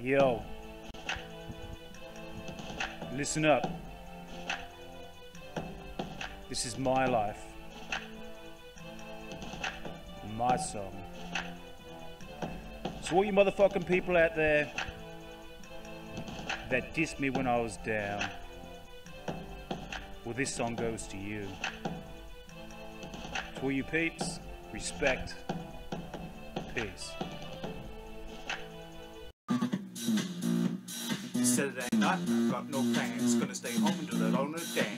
Yo. Listen up. This is my life. My song. So all you motherfucking people out there that dissed me when I was down, well this song goes to you. To all you peeps, respect. Peace. Saturday night, got no plans. Gonna stay home and do the loner dance.